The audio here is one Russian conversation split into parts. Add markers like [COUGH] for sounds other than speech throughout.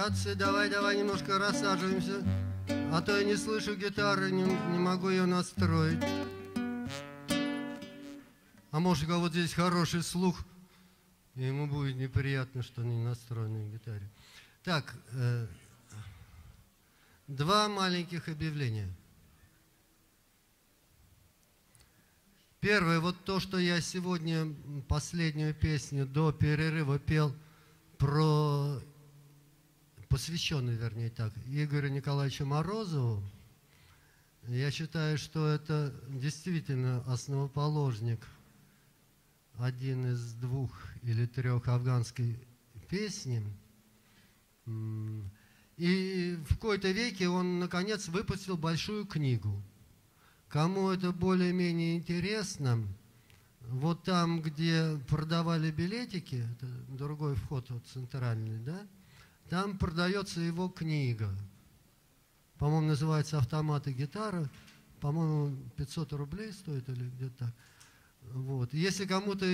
Братцы, давай, давай немножко рассаживаемся. А то я не слышу гитары, не, не могу ее настроить. А может, у кого здесь хороший слух, и ему будет неприятно, что не настроен на гитаре. Так, э, два маленьких объявления. Первое, вот то, что я сегодня последнюю песню до перерыва пел про, посвященный, вернее так, Игорю Николаевичу Морозову, я считаю, что это действительно основоположник, один из двух или трех афганской песни. И в какой-то веке он, наконец, выпустил большую книгу – Кому это более-менее интересно, вот там, где продавали билетики, это другой вход вот центральный, да, там продается его книга. По-моему, называется «Автоматы гитара». По-моему, 500 рублей стоит или где-то так. Вот. Если кому-то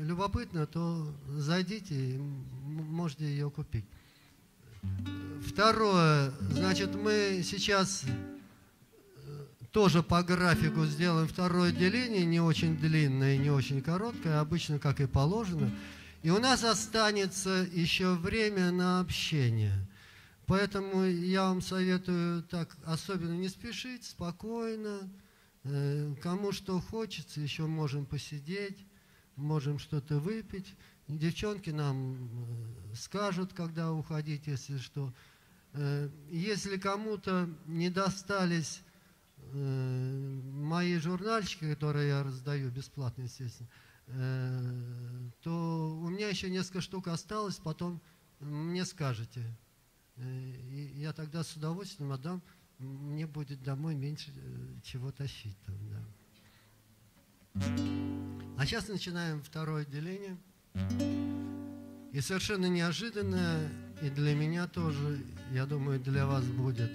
любопытно, то зайдите, можете ее купить. Второе. Значит, мы сейчас тоже по графику сделаем второе отделение, не очень длинное и не очень короткое, обычно как и положено. И у нас останется еще время на общение. Поэтому я вам советую так особенно не спешить, спокойно. Э, кому что хочется, еще можем посидеть, можем что-то выпить. Девчонки нам э, скажут, когда уходить, если что. Э, если кому-то не достались мои журнальчики, которые я раздаю бесплатно, естественно, то у меня еще несколько штук осталось, потом мне скажете. Э, и я тогда с удовольствием отдам, мне будет домой меньше чего тащить. Там, да. А сейчас начинаем второе отделение. И совершенно неожиданно, и для меня тоже, я думаю, для вас будет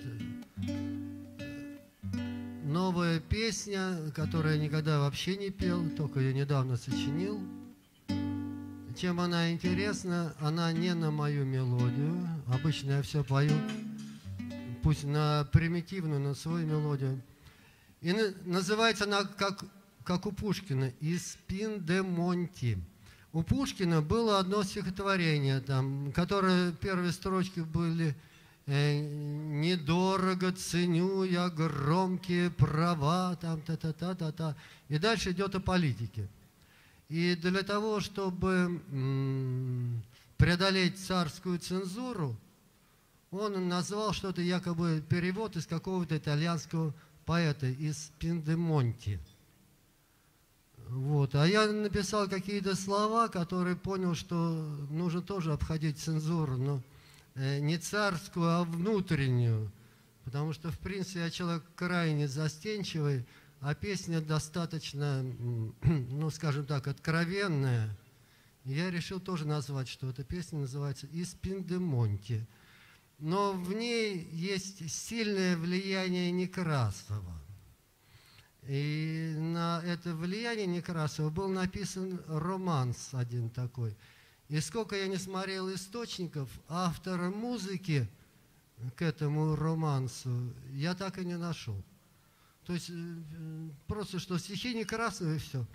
новая песня, которую я никогда вообще не пел, только ее недавно сочинил. Чем она интересна, она не на мою мелодию. Обычно я все пою, пусть на примитивную, на свою мелодию. И называется она, как, как у Пушкина, «Испин де Монти». У Пушкина было одно стихотворение, там, которое первые строчки были – недорого ценю я громкие права, там та-та-та-та-та. И дальше идет о политике. И для того, чтобы преодолеть царскую цензуру, он назвал что-то якобы перевод из какого-то итальянского поэта, из Пиндемонти. Вот. А я написал какие-то слова, которые понял, что нужно тоже обходить цензуру. Но Э, не царскую, а внутреннюю. Потому что, в принципе, я человек крайне застенчивый, а песня достаточно, [CLEARS THROAT] ну, скажем так, откровенная. Я решил тоже назвать, что эта песня называется «Из Пиндемонти». Но в ней есть сильное влияние Некрасова. И на это влияние Некрасова был написан романс один такой – и сколько я не смотрел источников, автора музыки к этому романсу я так и не нашел. То есть э, просто что стихи не красные и все.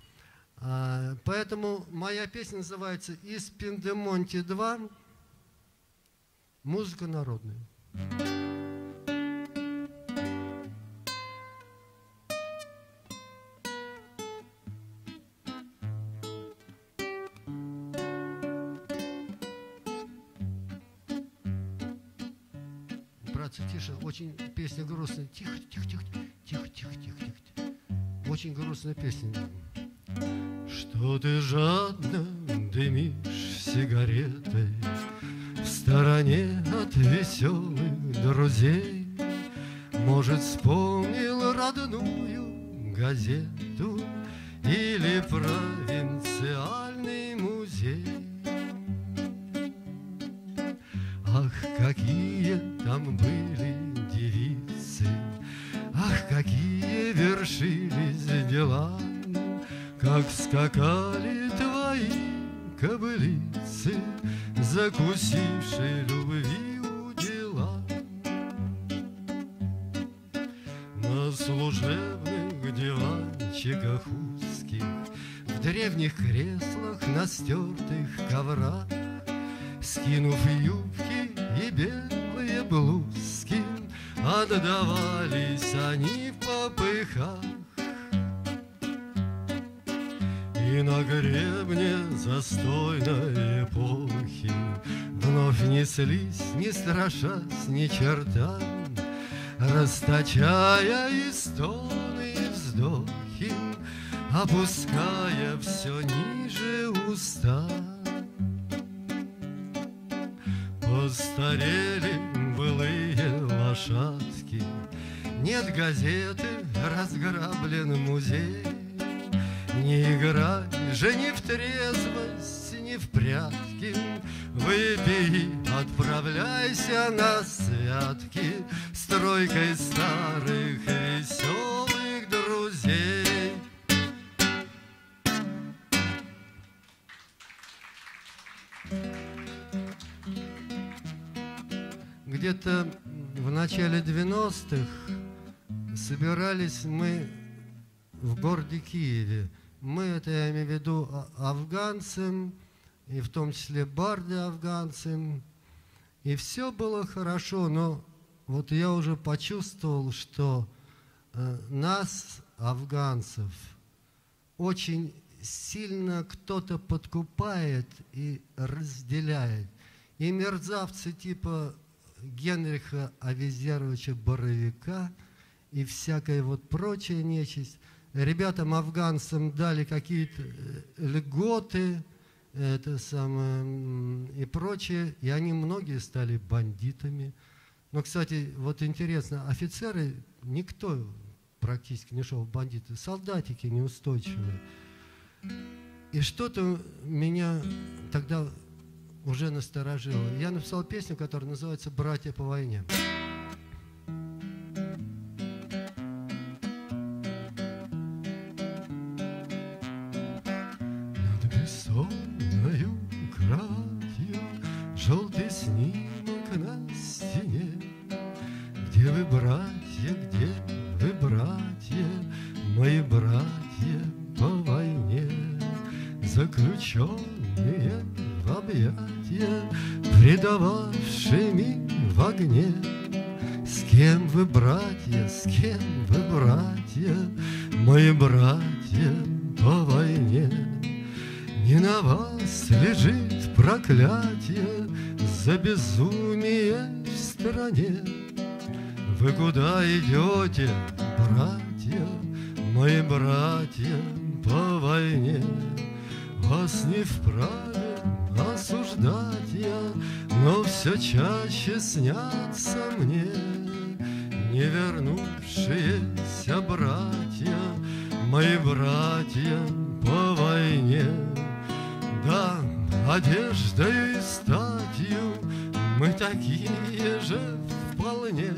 А, поэтому моя песня называется «Из Пиндемонти 2. Музыка народная». Грустная. Тихо, тихо, тихо, тихо, тихо, тихо, тихо. Очень грустная песня. Что ты жадно дымишь сигаретой В стороне от веселых друзей Может, вспомнил родную газету Или провинциальный Как скакали твои кобылицы, Закусившие любви удела. На служебных диванчиках узких, В древних креслах, на стертых коврах, Скинув юбки и белые блузки, Отдавались они в попыхах. И на гребне застойной эпохи Вновь неслись, не страшась ни черта, Расточая и стоны, и вздохи, Опуская все ниже уста. Постарели былые лошадки, Нет газеты, разграблен музей, не играй же ни в трезвость, ни в прятки, Выпей, отправляйся на святки С тройкой старых веселых друзей. Где-то в начале 90-х собирались мы в городе Киеве – мы, это я имею в виду а, афганцам, и в том числе барды афганцам, и все было хорошо, но вот я уже почувствовал, что э, нас, афганцев, очень сильно кто-то подкупает и разделяет. И мерзавцы типа Генриха Авизеровича Боровика и всякая вот прочая нечисть – ребятам афганцам дали какие-то э, льготы, это самое, и прочее, и они многие стали бандитами. Но, кстати, вот интересно, офицеры, никто практически не шел в бандиты, солдатики неустойчивые. И что-то меня тогда уже насторожило. Я написал песню, которая называется «Братья по войне». Снятся мне Не вернувшиеся братья, Мои братья по войне. Да, одеждой и статью Мы такие же вполне.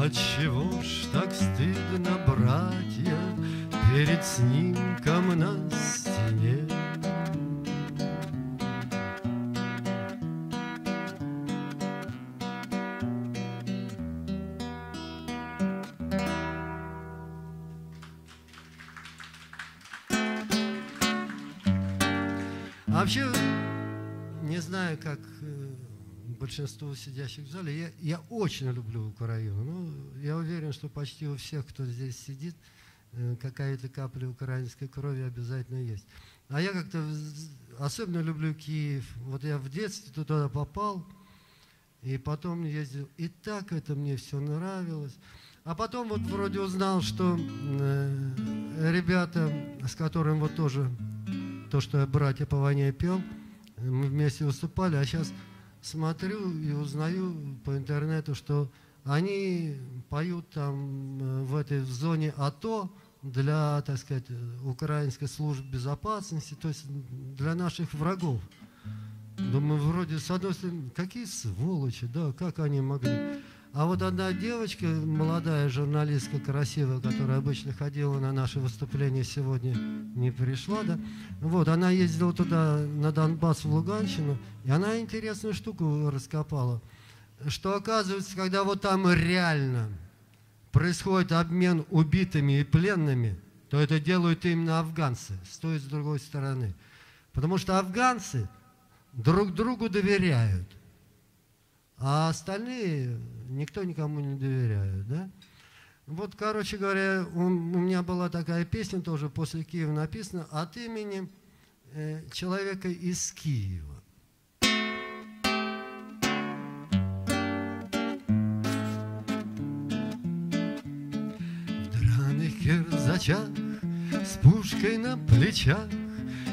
Отчего ж так стыдно, братья, Перед снимком на большинство сидящих в зале, я, я очень люблю Украину. Ну, я уверен, что почти у всех, кто здесь сидит, э, какая-то капля украинской крови обязательно есть. А я как-то особенно люблю Киев. Вот я в детстве туда попал, и потом ездил. И так это мне все нравилось. А потом вот вроде узнал, что э, ребята, с которым вот тоже то, что я «Братья по войне» пел, мы вместе выступали, а сейчас смотрю и узнаю по интернету, что они поют там э, в этой зоне АТО для, так сказать, украинской службы безопасности, то есть для наших врагов. Думаю, вроде, с одной стороны, какие сволочи, да, как они могли. А вот одна девочка, молодая журналистка, красивая, которая обычно ходила на наши выступления, сегодня не пришла, да, вот, она ездила туда, на Донбасс, в Луганщину, и она интересную штуку раскопала, что оказывается, когда вот там реально происходит обмен убитыми и пленными, то это делают именно афганцы, с той и с другой стороны. Потому что афганцы друг другу доверяют, а остальные никто никому не доверяет. Да? Вот, короче говоря, у, у меня была такая песня тоже после Киева написана от имени э, человека из Киева. кирзачах, с пушкой на плечах,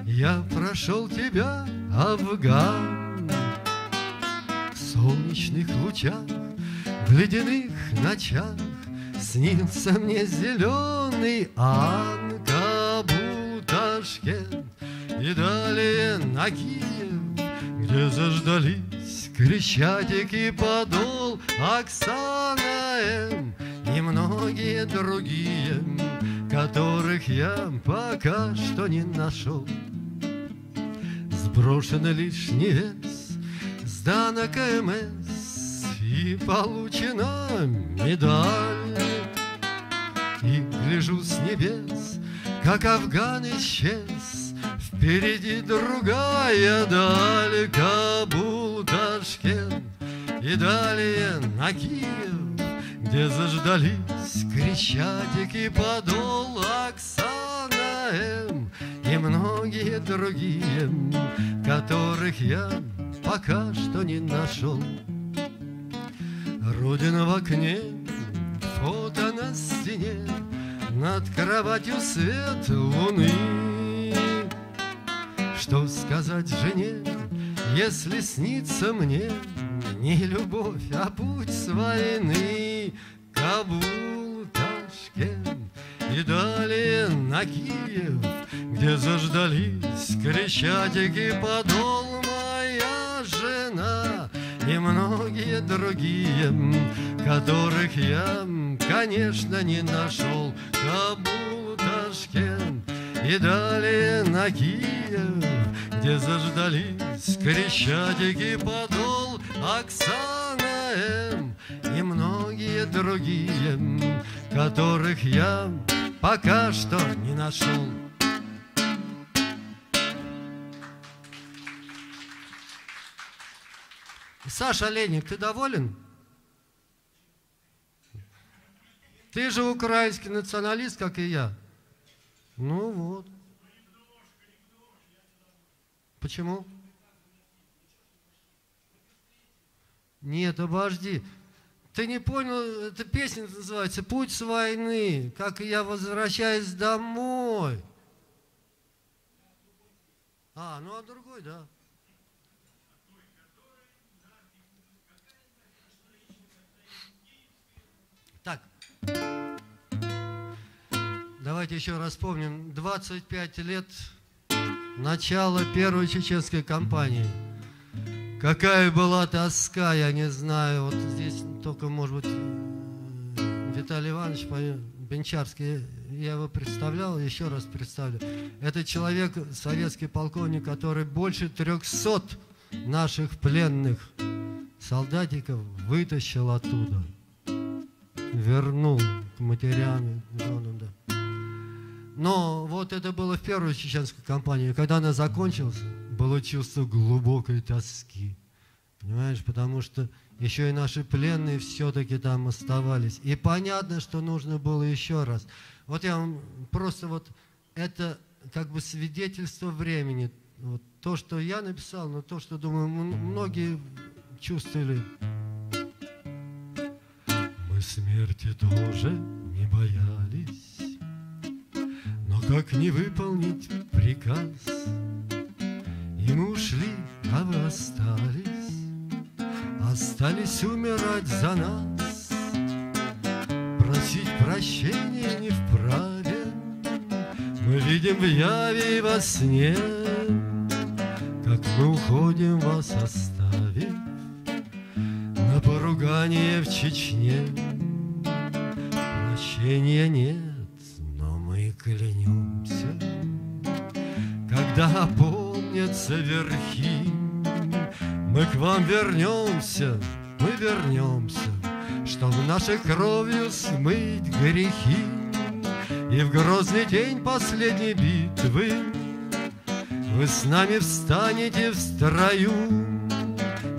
Я прошел тебя, Афган. В солнечных лучах, в ледяных ночах Снился мне зеленый Анкабу, Ташкент И далее на Киев, где заждались Крещатик и подол Оксана М и многие другие, которых я пока что не нашел. Сброшено лишний вес, сдано КМС и получена медаль. И гляжу с небес, как Афган исчез, Впереди другая даль, Кабул, Ташкент и далее на Киев где заждались Крещатик и подол Оксана М. И многие другие, которых я пока что не нашел. Родина в окне, фото на стене, Над кроватью свет луны. Что сказать жене, если снится мне не любовь, а путь с войны. Кабул, Ташкент и далее на Киев, Где заждались крещатики подол моя жена И многие другие, которых я, конечно, не нашел. Кабул, Ташкент и далее на Киев, Где заждались крещатики подол Оксана М. и многие другие, которых я пока что не нашел. Саша Леник, ты доволен? Ты же украинский националист, как и я. Ну вот. Почему? Нет, обожди. Ты не понял, эта песня называется «Путь с войны», как я возвращаюсь домой. А, ну а другой, да. Так, давайте еще раз вспомним. 25 лет начала первой чеченской кампании – Какая была тоска, я не знаю. Вот здесь только, может быть, Виталий Иванович Бенчарский, я его представлял, еще раз представлю. Это человек, советский полковник, который больше 300 наших пленных солдатиков вытащил оттуда. Вернул матерям, женам, да. Но вот это было в первой чеченской кампании. Когда она закончилась, было чувство глубокой тоски. Понимаешь, потому что еще и наши пленные все-таки там оставались. И понятно, что нужно было еще раз. Вот я вам просто вот это как бы свидетельство времени. Вот то, что я написал, но то, что, думаю, многие чувствовали. Смерти тоже не боялись, но как не выполнить приказ? И мы ушли, а вы остались, Остались умирать за нас. Просить прощения не вправе, Мы видим в яве и во сне, Как мы уходим, вас оставив поругание в Чечне. Прощения нет, но мы клянемся, Когда Бог поднимутся верхи. Мы к вам вернемся, мы вернемся, Чтоб нашей кровью смыть грехи И в грозный день последней битвы Вы с нами встанете в строю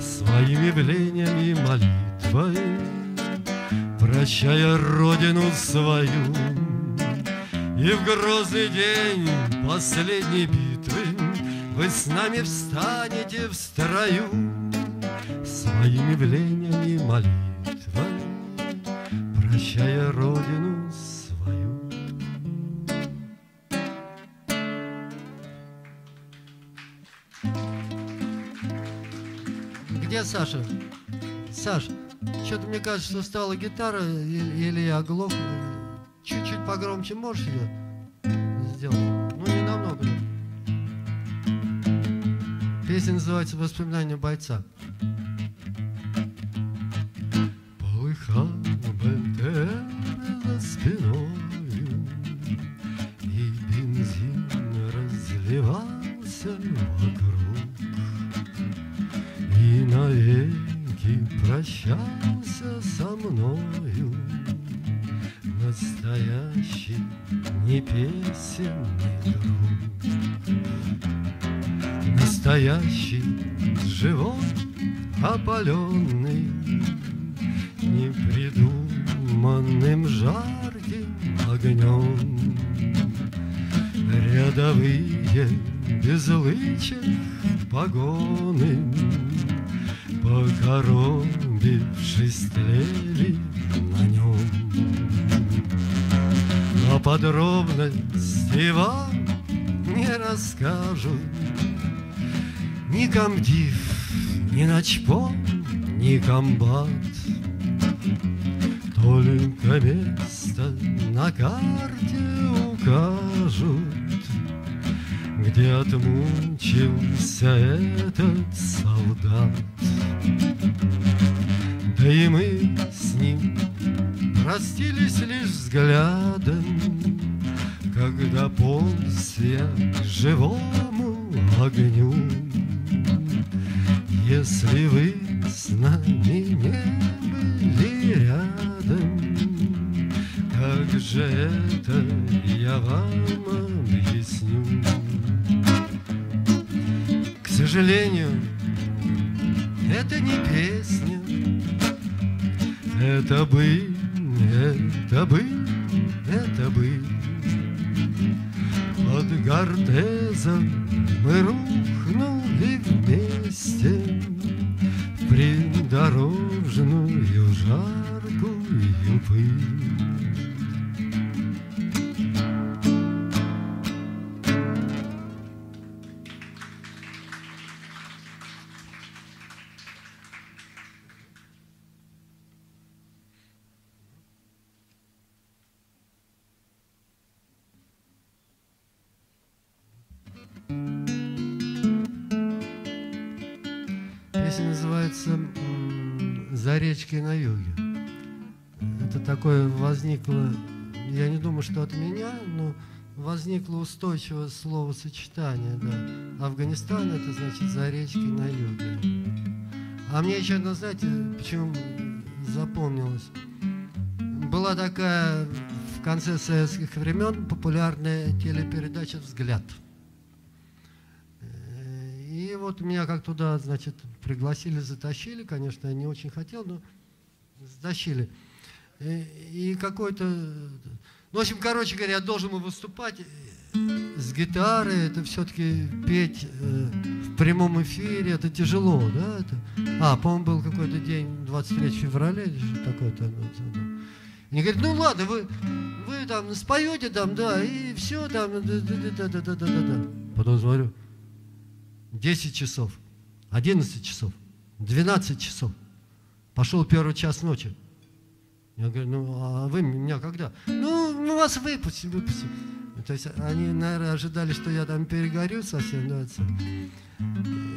Своим явлением и молитвой Прощая родину свою. И в грозный день последней битвы Вы с нами встанете в строю. Своим явлением и молитвой Прощая родину свою. Где Саша? Саш, что-то мне кажется, что стала гитара или, или я оглох. Чуть-чуть погромче можешь ее сделать? Ну, не намного. Песня называется «Воспоминания бойца». Полыхал БТР за спиною, И бензин разливался вокруг, И навеки прощался со мною Настоящий не песенный друг Настоящий, живой, опаленный Непридуманным жарким огнем. Рядовые без лычек погоны Покоробившись тлели на нем Но подробности вам не расскажут Ни комдив, ни начпом, ни комбат. Только место на карте укажут где отмучился этот солдат. Да и мы с ним простились лишь взглядом, Когда полз я к живому огню. Если вы с нами не были рядом, Как же это я вам объясню? К сожалению, это не песня, это бы, это бы, это бы. Под Гортезом мы рухнули вместе В придорожную жаркую пыль. На юге». Это такое возникло, я не думаю, что от меня, но возникло устойчивое словосочетание. Да. Афганистан – это значит «за речкой на юге». А мне еще одно, знаете, почему запомнилось? Была такая в конце советских времен популярная телепередача «Взгляд». Э, И вот меня как туда, значит, пригласили, затащили, конечно, я не очень хотел, но затащили. И, и какой-то... Ну, в общем, короче говоря, я должен был выступать э, с гитарой, это все-таки петь э, в прямом эфире, это тяжело, да? Это... А, по-моему, был какой-то день, 23 февраля или что такое-то. Они говорят, ну ладно, вы, вы там споете там, да, и все там, да-да-да-да-да-да-да. Потом смотрю, 10 часов, 11 часов, 12 часов. Пошел первый час ночи. Я говорю, ну а вы меня когда? Ну, мы вас выпустим, выпустим. То есть они, наверное, ожидали, что я там перегорю совсем, да.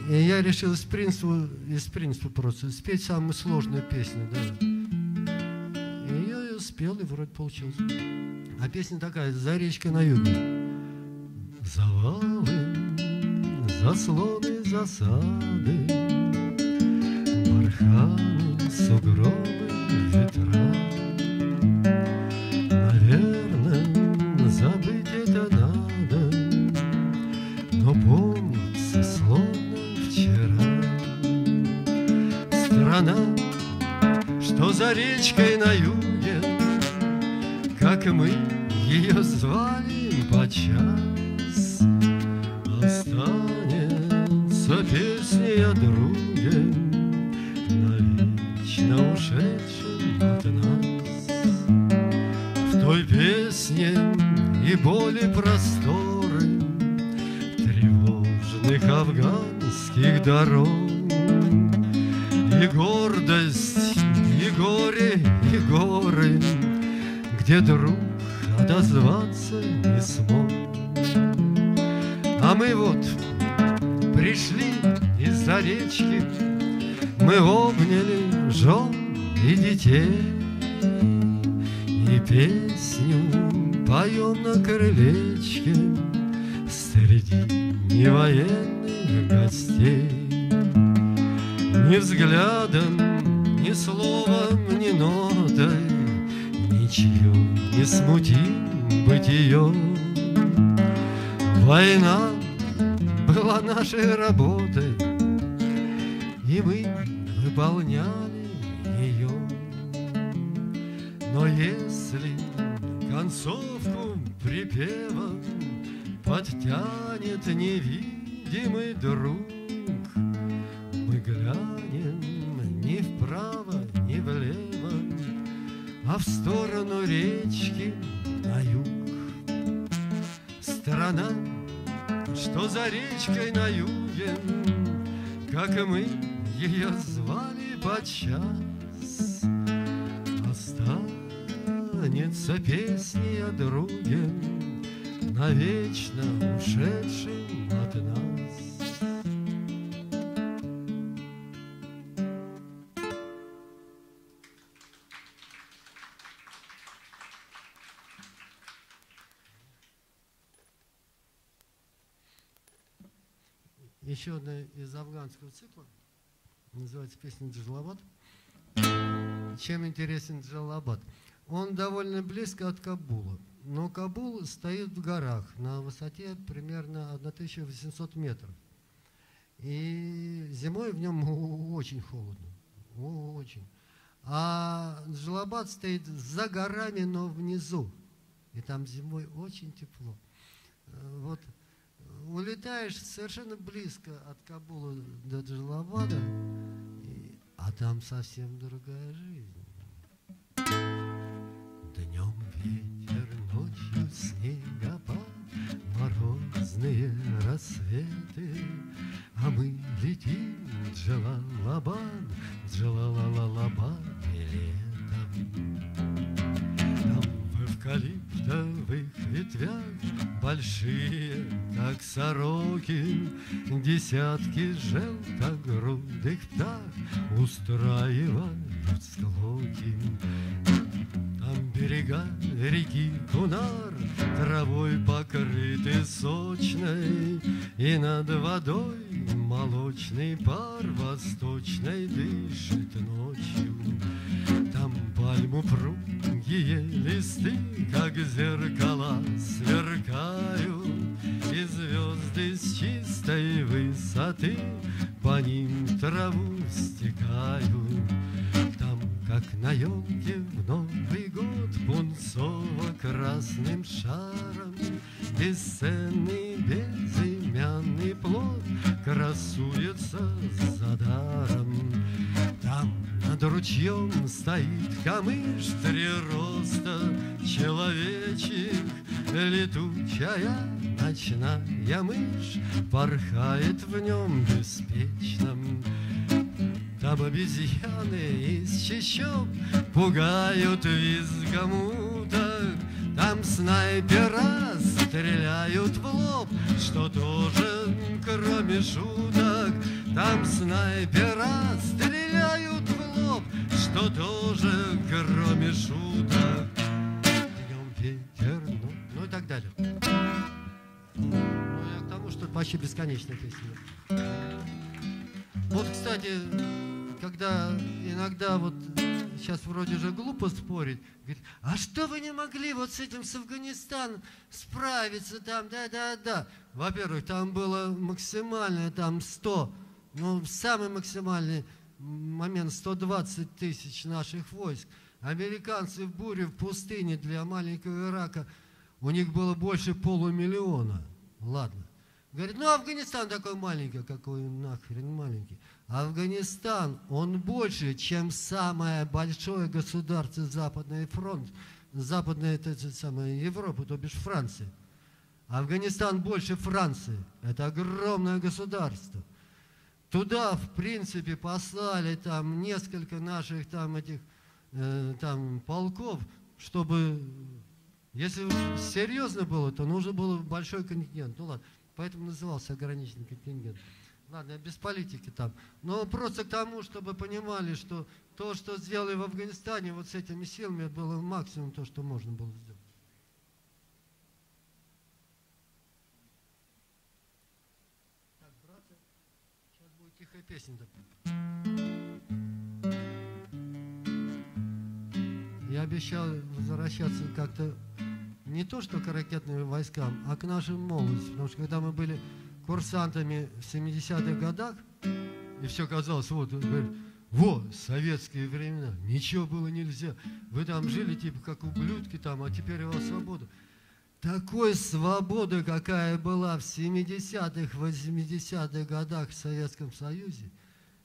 И я решил из принципа, из принципа просто спеть самую сложную песню, да. И я ее спел, и вроде получилось. А песня такая, «За речкой на юге». Завалы, заслоны, засады, Барханы, сугробы, ветра. Наверное, забыть это надо, но помнится, словно вчера. Страна, что за речкой на юге, как мы ее звали подчас, останется песня о боли просторы тревожных афганских дорог, и гордость, и горе, и горы, где друг отозваться не смог. А мы вот пришли из-за речки, мы обняли жен и детей, и песню поем на крылечке среди невоенных гостей. Ни взглядом, подчас, Останется песни о друге, Навечно ушедшим от нас. Еще одна из афганского цикла называется песня «Джалабад». Чем интересен Джалабад? Он довольно близко от Кабула, но Кабул стоит в горах на высоте примерно 1800 метров. И зимой в нем [LAUGHS] очень холодно, [LAUGHS] очень. А Джалабад стоит за горами, но внизу. И там зимой очень тепло. Вот улетаешь совершенно близко от Кабула до Джалабада, и, а там совсем другая жизнь. Днем ветер, ночью снегопад, морозные рассветы, а мы летим Джалалабад, Джалалалабад летом. Эвкалиптовых ветвях Большие, как сороки, Десятки желтогрудых птах Устраивают склоки. Там берега реки Кунар Травой покрыты сочной, И над водой молочный пар Восточной дышит ночью. Пальму пругие листы, Как зеркала сверкают, И звезды с чистой высоты По ним траву стекают. Там, как на елке в Новый год, Пунцово-красным шаром Бесценный безымянный плод Красуется за даром. Там над ручьем стоит камыш Три роста человечек Летучая ночная мышь Порхает в нем беспечном там обезьяны из чащоб Пугают визгом уток Там снайпера стреляют в лоб Что тоже, кроме шуток Там снайпера стреляют в лоб Что тоже, кроме шуток Днем ветер, ну, ну и так далее. Ну я к тому, что почти бесконечная песня. Вот, кстати, когда иногда вот сейчас вроде же глупо спорить, говорит, а что вы не могли вот с этим с Афганистаном справиться там, да-да-да. Во-первых, там было максимальное, там 100, ну, самый максимальный момент 120 тысяч наших войск. Американцы в буре, в пустыне для маленького Ирака, у них было больше полумиллиона. Ладно. Говорит, ну Афганистан такой маленький, какой нахрен маленький. Афганистан, он больше, чем самое большое государство Западный фронт, Западная это, это самая Европа, то бишь Франция. Афганистан больше Франции. Это огромное государство. Туда, в принципе, послали там несколько наших там этих э, там полков, чтобы, если серьезно было, то нужно было большой контингент. Ну ладно, поэтому назывался ограниченный контингент. Ладно, без политики там. Но просто к тому, чтобы понимали, что то, что сделали в Афганистане, вот с этими силами, было максимум то, что можно было сделать. Так, братья, сейчас будет тихая песня. Я обещал возвращаться как-то не то, что к ракетным войскам, а к нашим молодости. Потому что когда мы были курсантами в 70-х годах, и все казалось, вот, говорит, вот, советские времена, ничего было нельзя. Вы там жили типа как ублюдки там, а теперь у вас свобода. Такой свободы, какая была в 70-х, 80-х годах в Советском Союзе,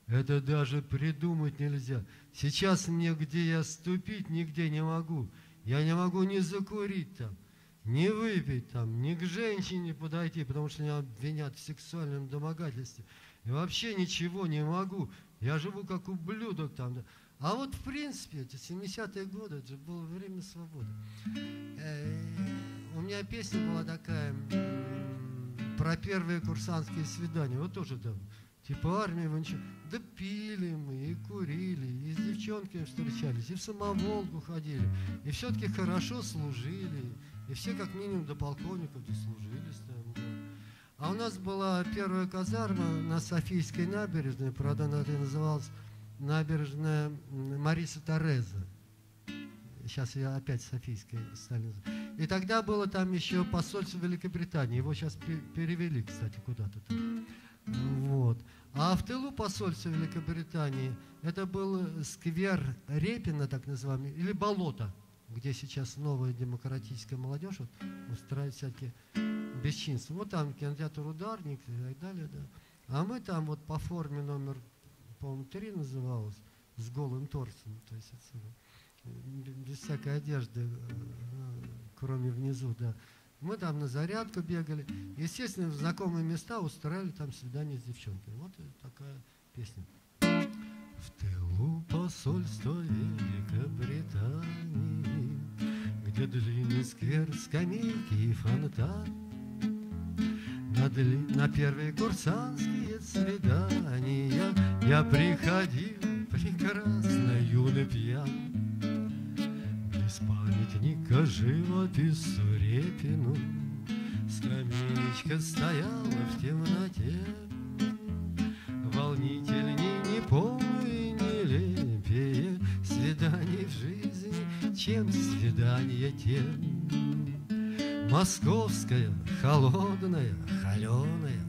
это даже придумать нельзя. Сейчас мне, где я ступить, нигде не могу. Я не могу ни закурить там, не выпить там, ни к женщине подойти, потому что меня обвинят в сексуальном домогательстве. И вообще ничего не могу. Я живу как ублюдок там. А вот в принципе, эти 70-е годы, это же было время свободы. У меня песня была такая про первые курсантские свидания. Вот тоже там, типа армии, вы ничего. Да пили мы, и курили, и с девчонками встречались, и в самоволку ходили, и все-таки хорошо служили. И все как минимум до полковников дослужились там. Да. А у нас была первая казарма на Софийской набережной, правда, она называлась набережная Мариса Тореза. Сейчас я опять Софийская стали. И тогда было там еще посольство Великобритании. Его сейчас перевели, кстати, куда-то там. Вот. А в тылу посольства Великобритании это был сквер Репина, так называемый, или болото где сейчас новая демократическая молодежь вот, устраивает всякие бесчинства. Вот там кинотеатр «Ударник» и так далее. Да. А мы там вот по форме номер, по-моему, три называлось, с голым торсом, то есть это, без всякой одежды, э, кроме внизу, да. Мы там на зарядку бегали. Естественно, в знакомые места устраивали там свидание с девчонкой. Вот такая песня. В тылу посольства Великобритании, Где длинный сквер, скамейки и фонтан, На, дли... на первые курсантские свидания Я приходил прекрасно юный пьян. Без памятника живопису Репину Скамеечка стояла в темноте, Волнительней не помню свиданий в жизни, чем свидание тем. Московская, холодная, холеная,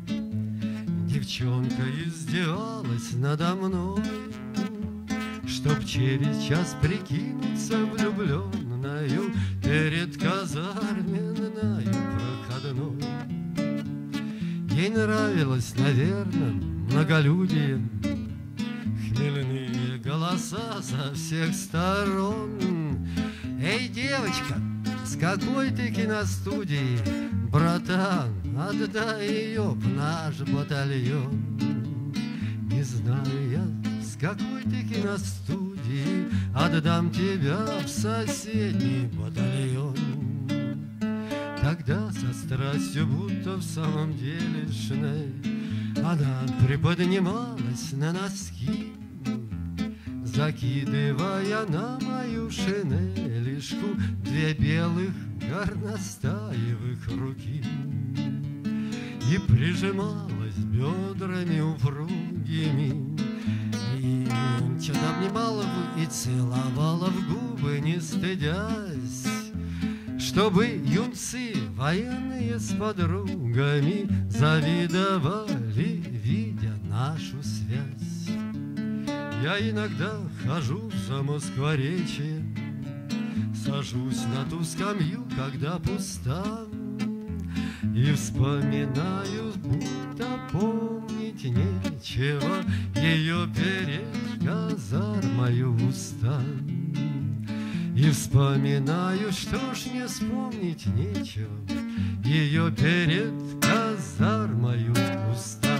Девчонка издевалась надо мной, Чтоб через час прикинуться влюбленною Перед казарменною проходной. Ей нравилось, наверное, многолюдие, Хмельные голоса со всех сторон. Эй, девочка, с какой ты киностудии, братан, отдай ее в наш батальон. Не знаю я, с какой ты киностудии, отдам тебя в соседний батальон. Тогда со страстью, будто в самом деле шней, Она приподнималась на носки, Закидывая на мою шинелишку Две белых горностаевых руки И прижималась бедрами упругими Что-то обнимала и и целовала в губы, не стыдясь, чтобы юнцы военные с подругами завидовали, видя нашу связь. Я иногда хожу за Москворечье, Сажусь на ту скамью, когда пуста, И вспоминаю, будто помнить нечего, Ее перед казармою уста. И вспоминаю, что ж не вспомнить нечего, Ее перед казармою уста.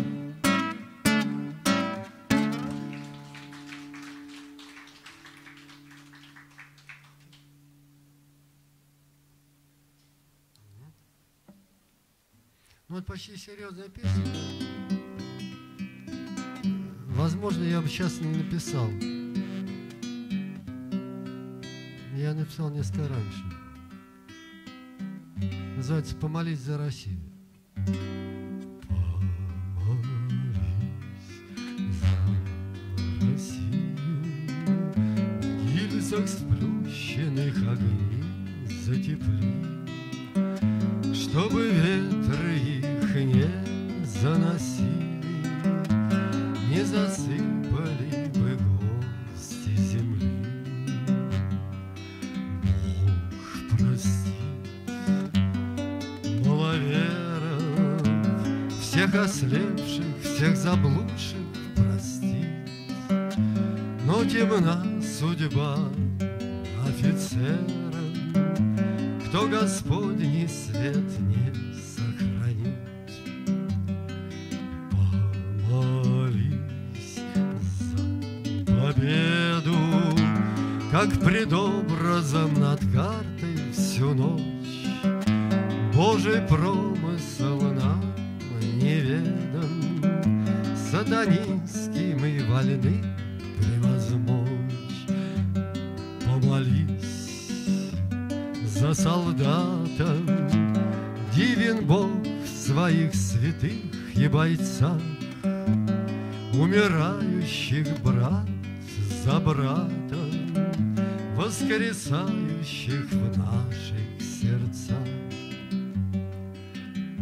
Ну, это почти серьезная песня. Возможно, я бы сейчас не написал. Я написал несколько раньше. Называется «Помолись за Россию». Гильзах сплющенных огней затепли, Умирающих брат за брата, Воскресающих в наших сердцах.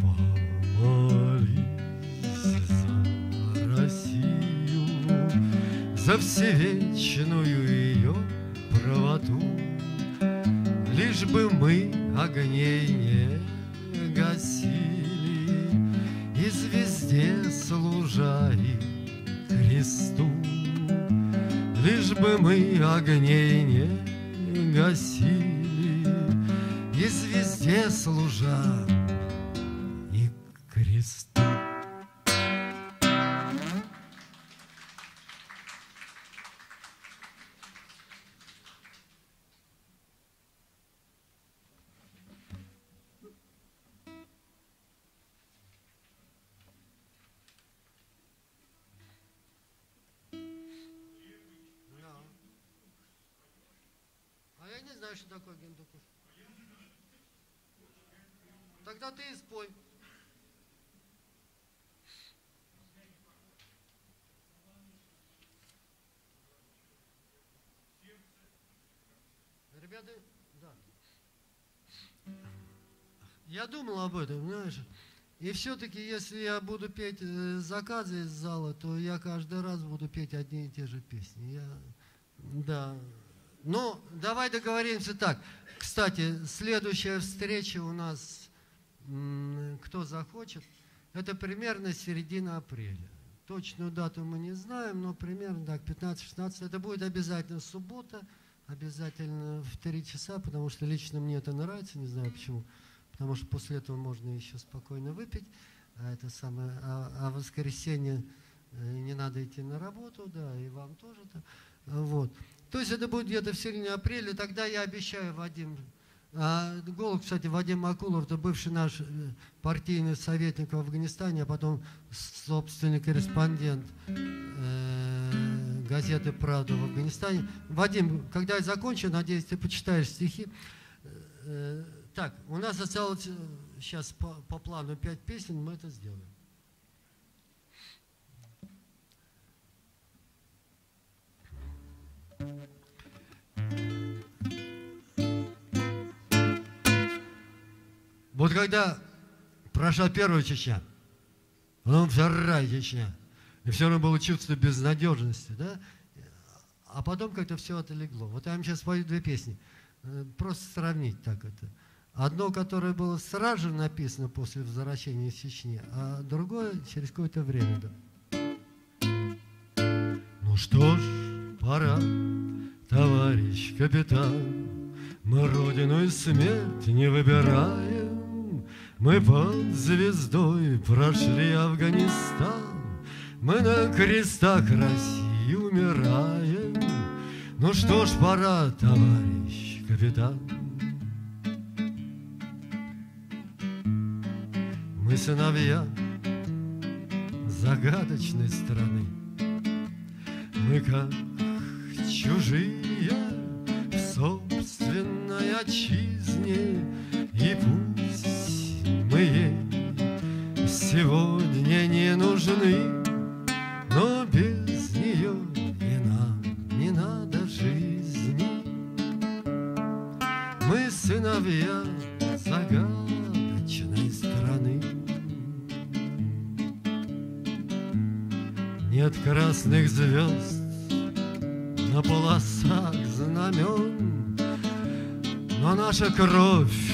Помолись за Россию, За всевечную ее правоту, Лишь бы мы огней не гасили, И звезде служа и Христу. Лишь бы мы огней не гасили, И звезде служа что такое Гендуков. Тогда ты и спой. Ребята, да. Я думал об этом, знаешь. И все-таки, если я буду петь э, заказы из зала, то я каждый раз буду петь одни и те же песни. Я, да. Ну, давай договоримся так. Кстати, следующая встреча у нас, кто захочет, это примерно середина апреля. Точную дату мы не знаем, но примерно так, 15-16. Это будет обязательно суббота, обязательно в 3 часа, потому что лично мне это нравится, не знаю почему. Потому что после этого можно еще спокойно выпить. А это самое, а, а воскресенье э, не надо идти на работу, да, и вам тоже. -то. Вот. То есть это будет где-то в середине апреля, тогда я обещаю, Вадим, а, голос, кстати, Вадим Акулов, это бывший наш э, партийный советник в Афганистане, а потом собственный корреспондент э, газеты «Правда» в Афганистане. Вадим, когда я закончу, надеюсь, ты почитаешь стихи. Э, так, у нас осталось э, сейчас по, по плану пять песен, мы это сделаем. Вот когда прошла первая Чечня, потом вторая Чечня, и все равно было чувство безнадежности, да? А потом как-то все отлегло. Вот я вам сейчас пою две песни. Э, просто сравнить так это. Одно, которое было сразу написано после возвращения из Чечни, а другое через какое-то время. Да. Ну что ж, пора, товарищ капитан, мы родину и смерть не выбираем. Мы под звездой прошли Афганистан, Мы на крестах России умираем. Ну что ж, пора, товарищ капитан. Мы сыновья загадочной страны. Мы как чужие собственной отчизне, И пусть мы ей сегодня не нужны, Но без нее и нам не надо жизни. Мы сыновья загадочной страны. Нет красных звезд знамен, но наша кровь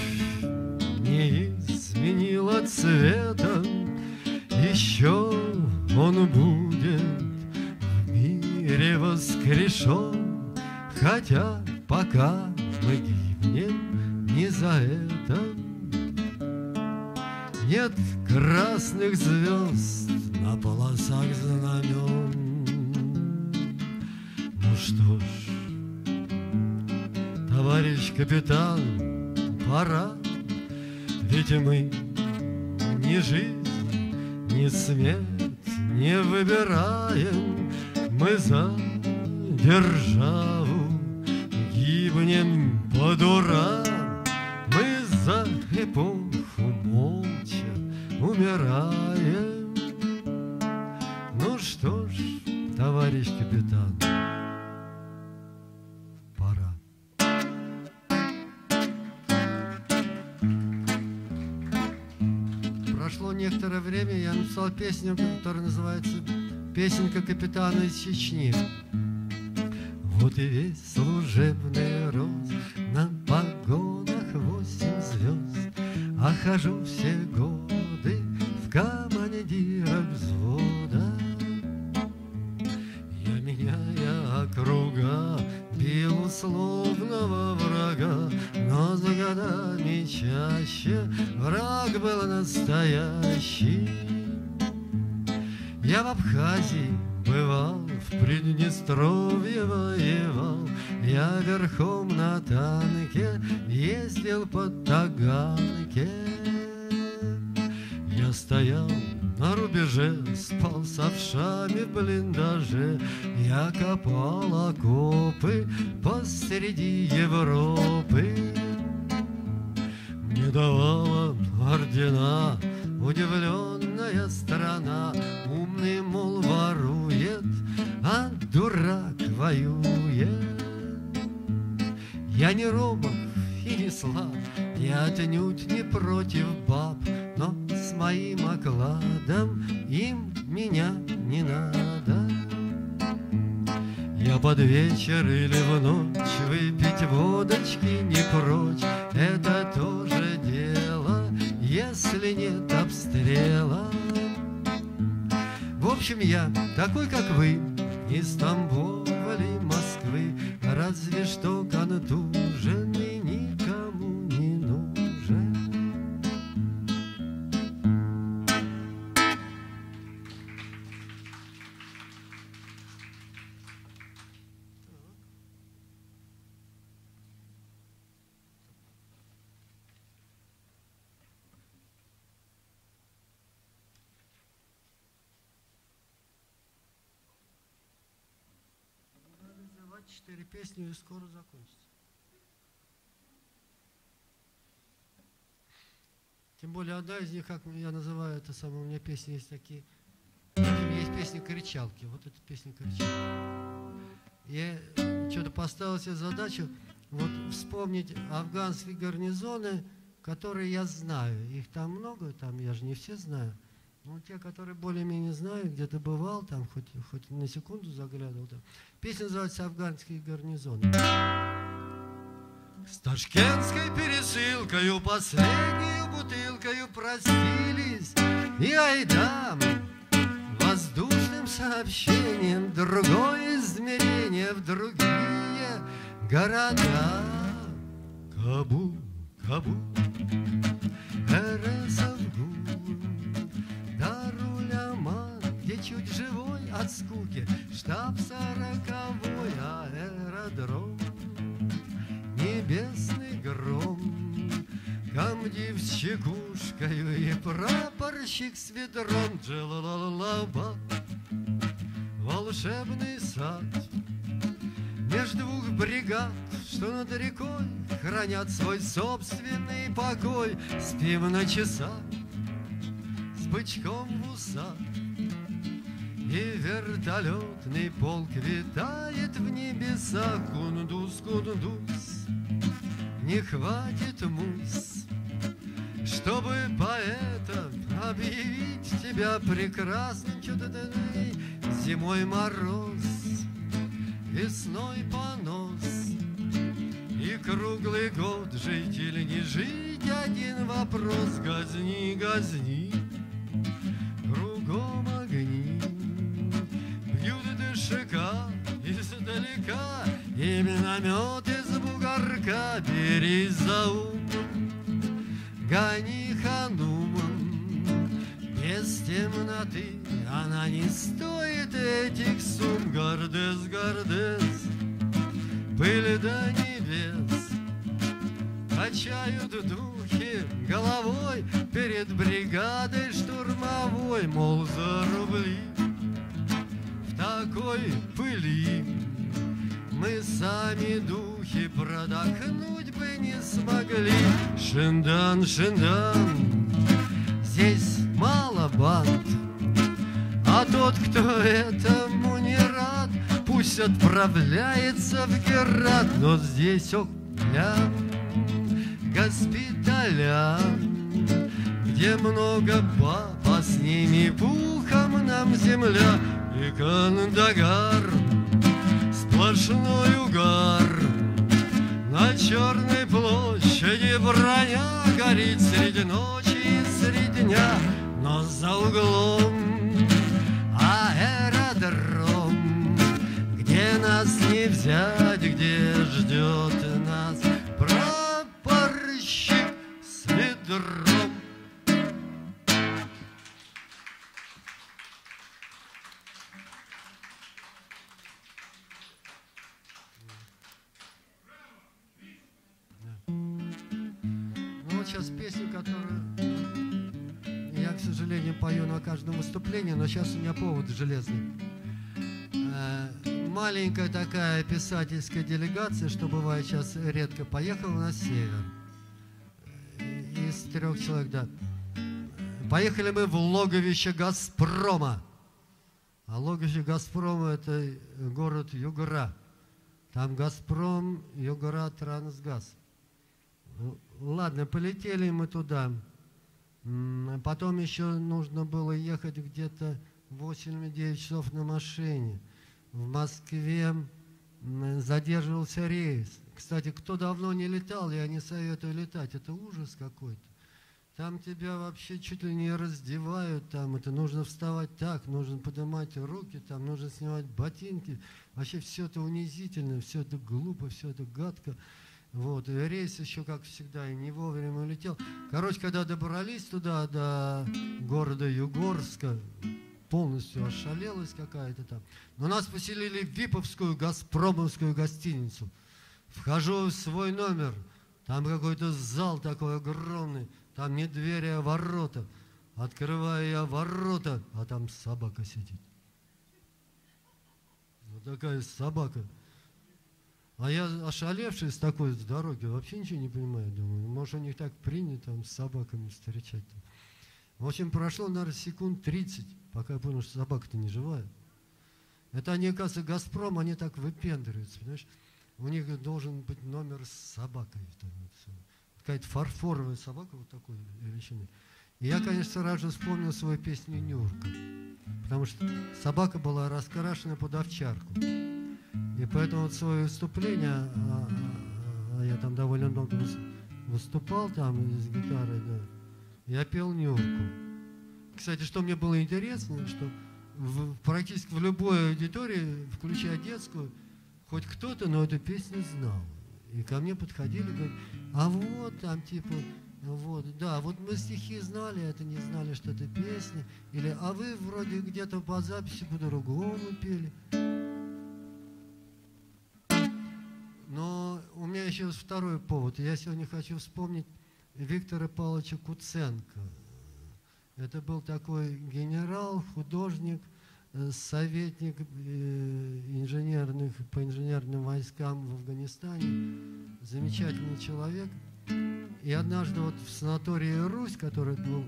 некоторое время я написал песню, которая называется «Песенка капитана из Чечни». Вот и весь служебный рост На погонах восемь звезд. А хожу все годы в командирах взвода. Я меняя округа Бил условного врага Но за годами чаще Враг был настоящий. Я в Абхазии бывал В Приднестровье воевал Я верхом четыре песни и скоро закончится. Тем более одна из них, как я называю это самое, у меня песни есть такие. У меня есть песни кричалки. Вот эта песня кричалки. Я что-то поставил себе задачу вот вспомнить афганские гарнизоны, которые я знаю. Их там много, там я же не все знаю. Ну, те, которые более-менее знают, где-то бывал, там хоть, хоть на секунду заглядывал. Там. Песня называется «Афганский гарнизон». С ташкентской пересылкою последнюю бутылкою простились И айдам воздушным сообщением Другое измерение в другие города Кабул, Кабул, Эресавгул чуть живой от скуки. Штаб сороковой аэродром Небесный гром. Комдив с чекушкою и прапорщик с ведром. Джалалалаба Волшебный сад. Меж двух бригад, что над рекой Хранят свой собственный покой. Спим на часах с бычком в усах и вертолетный полк витает в небесах Кундус, кундус, не хватит мус Чтобы поэтом объявить тебя прекрасным Что-то зимой мороз, весной понос. И круглый год жить не жить Один вопрос. Газни, газни И миномет из бугорка Бери за ум. Гони ханумом Без темноты. Она не стоит этих сумм Гордес, гордес Пыль до небес. Качают духи головой Перед бригадой штурмовой. Мол, за рубли В такой пыли Мы сами духи продохнуть бы не смогли. Шиндан, шиндан Здесь мало банд. А тот, кто этому не рад Пусть отправляется в Герат. Но здесь, глянь госпиталя, Где много баб, а с ними пухом нам земля. И Кандагар, сплошной угар На черной площади броня горит среди ночи и среди дня Но за углом аэродром Где нас не взять, где ждет нас прапорщик с ведром. Которую я, к сожалению, пою на каждом выступлении, но сейчас у меня повод железный. Э, Маленькая такая писательская делегация, что бывает сейчас редко, поехала на север. Э, Из трех человек, да. Поехали мы в логовище «Газпрома». А логовище «Газпрома» – это город Югра. Там «Газпром», Югра, Трансгаз. Ладно, полетели мы туда. Потом еще нужно было ехать где-то 8-9 часов на машине. В Москве задерживался рейс. Кстати, кто давно не летал, я не советую летать. Это ужас какой-то. Там тебя вообще чуть ли не раздевают, там это нужно вставать так, нужно поднимать руки, там нужно снимать ботинки. Вообще все это унизительно, все это глупо, все это гадко. Вот, и рейс еще, как всегда, и не вовремя улетел. Короче, когда добрались туда, до города Югорска, полностью ошалелась какая-то там. Но нас поселили в Виповскую Газпромовскую гостиницу. Вхожу в свой номер, там какой-то зал такой огромный, там не двери, а ворота. Открываю я ворота, а там собака сидит. Вот такая собака. А я ошалевший с такой с дороги, вообще ничего не понимаю. Думаю, может, у них так принято там, с собаками встречать. В общем, прошло, наверное, секунд 30, пока я понял, что собака-то не живая. Это они, оказывается, «Газпром», они так выпендриваются, понимаешь? У них должен быть номер с собакой. Там, какая-то фарфоровая собака вот такой величины. И я, конечно, сразу же вспомнил свою песню «Нюрка», потому что собака была раскрашена под овчарку. И поэтому вот свое выступление, а, а, а я там довольно много выступал там с гитарой, да, я пел «Нюрку». Кстати, что мне было интересно, что в, практически в любой аудитории, включая детскую, хоть кто-то, но эту песню знал. И ко мне подходили, говорят, а вот там типа, вот, да, вот мы стихи знали, это не знали, что это песня. Или, а вы вроде где-то по записи по-другому пели. Но у меня еще есть второй повод. Я сегодня хочу вспомнить Виктора Павловича Куценко. Это был такой генерал, художник, э, советник э, инженерных, по инженерным войскам в Афганистане. Замечательный человек. И однажды вот в санатории «Русь», который был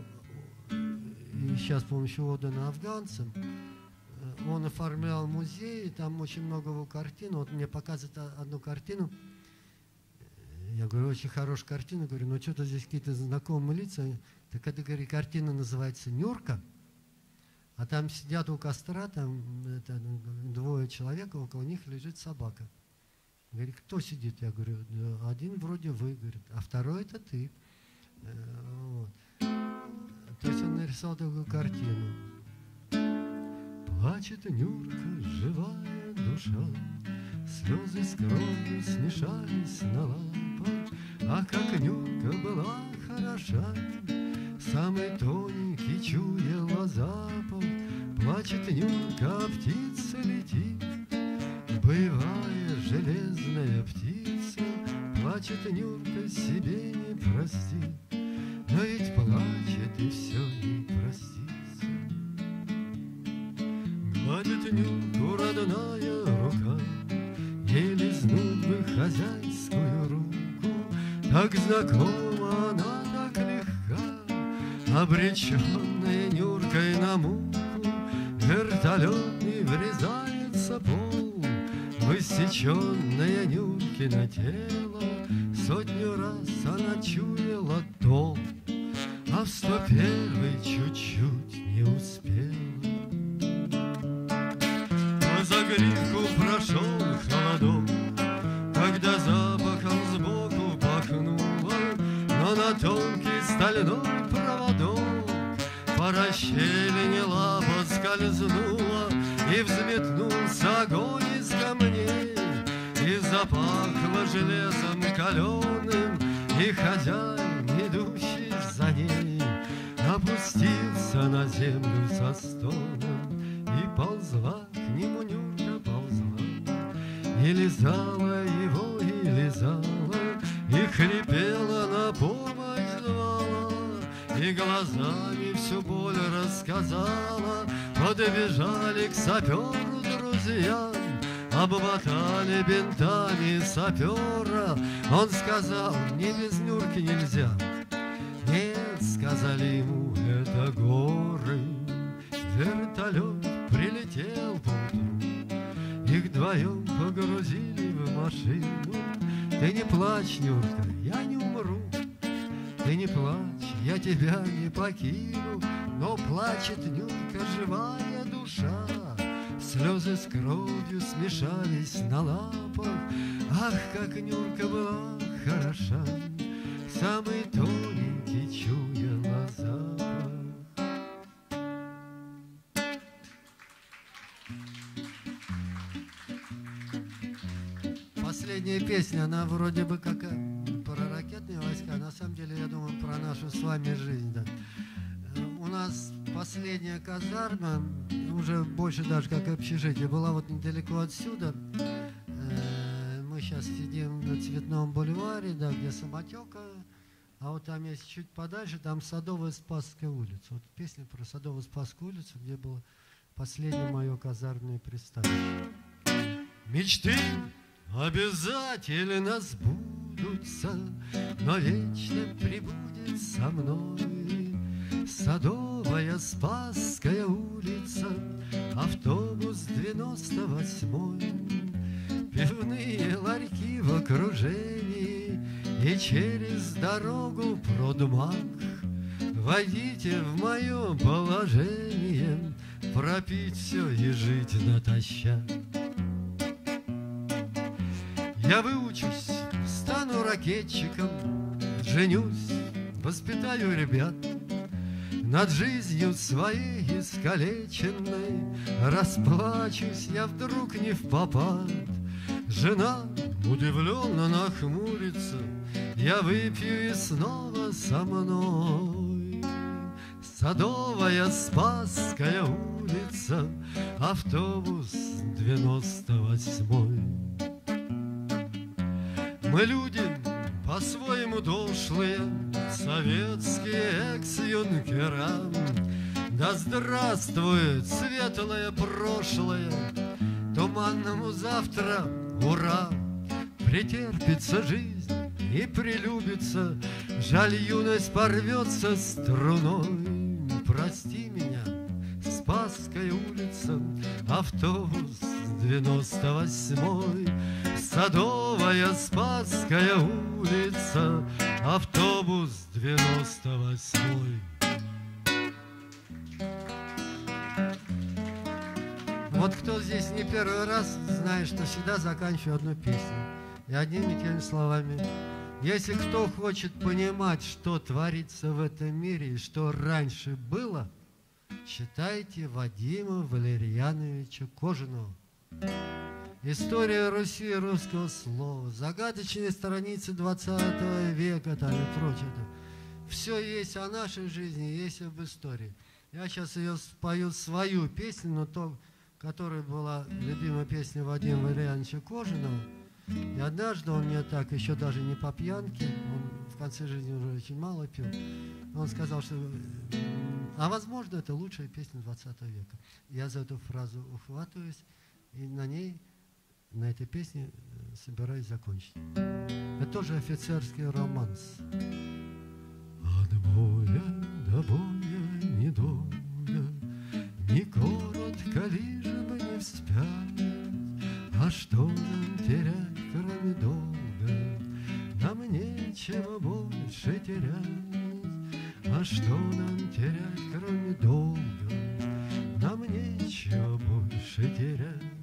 и сейчас, с помощью отдан афганцам, э, он оформлял музей, и там очень много его картин. Вот мне показывает одну картину. Я говорю, очень хорошая картина. Говорю, ну что-то здесь какие-то знакомые лица. Так эта говорит, картина называется «Нюрка», а там сидят у костра, там это, двое человек, около них лежит собака. Говорит, кто сидит? Я говорю, да, один вроде вы, говорит, а второй это ты. Э, вот. То есть он нарисовал такую картину. Плачет Нюрка, живая душа, Слезы с кровью смешались на лапах, А как Нюрка была хороша, Самый тоненький чуяла запах, Плачет Нюрка, а птица летит. Боевая железная птица, Плачет Нюрка, себе не простит, Но ведь плачет и все ей простится. Гладит Нюрку родная рука, Ей лизнуть бы хозяйскую руку, Так знакома она Обреченная Нюркой на муку, Вертолетный врезается пол, Высеченное Нюркино тело, Сотню раз она чуяла тол, А в сто первый чуть-чуть не успела. Стальной по расщелине лапа скользнула, И взметнулся огонь из камней, И запахло железом каленым, И хозяин, идущий за ней, Опустился на землю со стоном, И ползла к нему Нюрка ползла, И лизала его, и лизала, И хрипела на звала, И глазами всю боль рассказала, Подбежали к саперу друзья, Обмотали бинтами сапера. Он сказал, не без Нюрки нельзя. Нет, сказали ему, это горы. Вертолет прилетел поутру, Их вдвоем погрузили в машину. Ты не плачь, Нюрка, я не умру. Ты не плачь, я тебя не покину, Но плачет Нюрка живая душа. Слезы с кровью смешались на лапах, Ах, как Нюрка была хороша, Самый тоненький чуяла запах. Последняя песня, она вроде бы какая самом деле, я думаю, про нашу с вами жизнь. Да. Э, у нас последняя казарма, уже больше даже как общежитие, была вот недалеко отсюда. Э, мы сейчас сидим на Цветном бульваре, да, где самотека, а вот там есть чуть подальше, там Садовая Спасская улица. Вот песня про Садовую Спасскую улицу, где было последнее мое казарное пристанище. Мечты обязательно сбудутся, Но вечно прибудет со мной Садовая Спасская улица, Автобус девяносто восьмой, Пивные ларьки в окружении И через дорогу продмак Войдите в мое положение Пропить все и жить натощак Я выучусь, стану ракетчиком Женюсь, воспитаю ребят. Над жизнью своей искалеченной Расплачусь я вдруг не в попад. Жена удивленно нахмурится Я выпью и снова со мной. Садовая Спасская улица Автобус 98 Мы люди по-своему дошлые Советские экс-юнкера. Да здравствует светлое прошлое Туманному завтра ура. Претерпится жизнь и прилюбится Жаль, юность порвется струной. Прости меня, Спасская улица Автобус девяносто восьмой Садовая Спасская улица Автобус девяносто восьмой Вот кто здесь не первый раз, знает, что всегда заканчиваю одну песню. И одними теми словами. Если кто хочет понимать, что творится в этом мире и что раньше было, читайте Вадима Валерьяновича Кожаного. История Руси русского слова, загадочные страницы 20 века там и прочее. Все есть о нашей жизни, есть об истории. Я сейчас ее спою свою песню, но то, которая была любимая песня Вадима Валерьяновича Кожаного. И однажды он мне так, еще даже не по пьянке, он в конце жизни уже очень мало пил, он сказал, что а возможно это лучшая песня 20 века. Я за эту фразу ухватываюсь, и на ней, на этой песне собираюсь закончить. Это тоже офицерский романс. От боя до боя недолго, Не коротко лишь бы не вспять, А что нам терять, кроме долга? Нам нечего больше терять, А что нам терять, кроме долга? Нам нечего больше терять.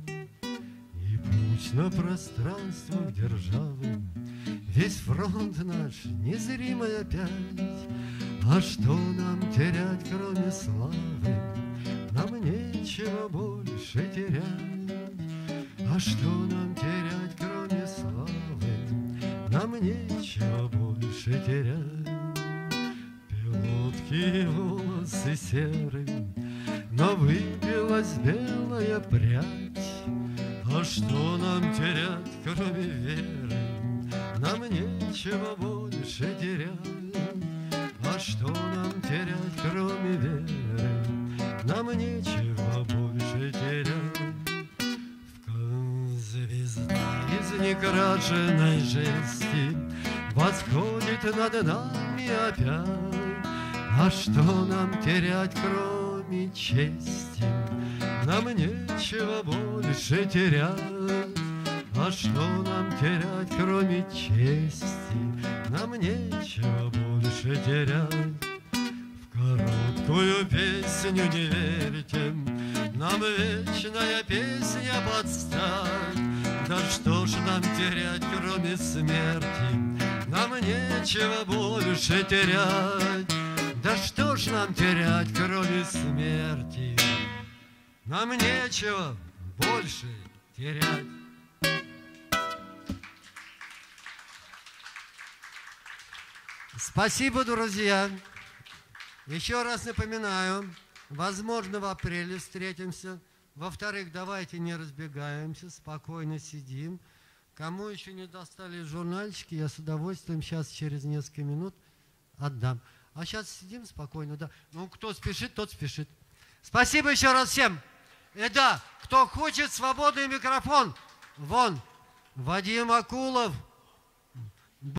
На пространствах державы Весь фронт наш незримый опять, А что нам терять, кроме славы? Нам нечего больше терять. А что нам терять, кроме славы? Нам нечего больше терять. Пилотки волосы серые, Но выбилась белая прядь. А что нам терять, кроме веры? Нам нечего больше терять. А что нам терять, кроме веры? Нам нечего больше терять. В звезда из некрашенной жести Восходит над нами опять. А что нам терять, кроме чести? Нам нечего больше терять. А что нам терять, кроме чести? Нам нечего больше терять. В короткую песню не верьте, Нам вечная песня подстать. Да что ж нам терять, кроме смерти? Нам нечего больше терять. Да что ж нам терять, кроме смерти? Нам нечего больше терять. Спасибо, друзья. Еще раз напоминаю, возможно, в апреле встретимся. Во-вторых, давайте не разбегаемся, спокойно сидим. Кому еще не достали журнальчики, я с удовольствием сейчас через несколько минут отдам. А сейчас сидим спокойно, да. Ну, кто спешит, тот спешит. Спасибо еще раз всем. И да, кто хочет свободный микрофон, вон, Вадим Акулов –